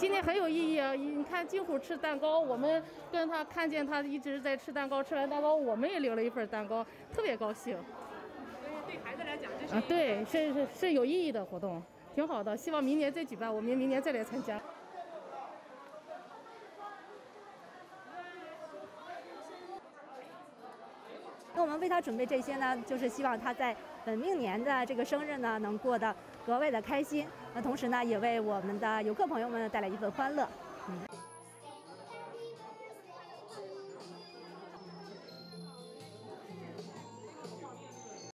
今天很有意义啊！你看金虎吃蛋糕，我们跟他看见他一直在吃蛋糕，吃完蛋糕我们也领了一份蛋糕，特别高兴。对孩子来讲，这是啊，对，是是是有意义的活动，挺好的。希望明年再举办，我们明年再来参加。那我们为他准备这些呢，就是希望他在本命年的这个生日呢，能过得格外的开心。那同时呢，也为我们的游客朋友们带来一份欢乐。嗯。